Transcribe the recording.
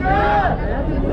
Brasil!